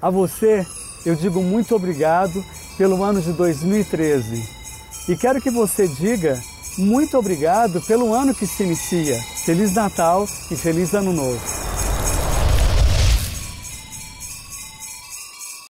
A você, eu digo muito obrigado pelo ano de 2013. E quero que você diga muito obrigado pelo ano que se inicia. Feliz Natal e feliz Ano Novo.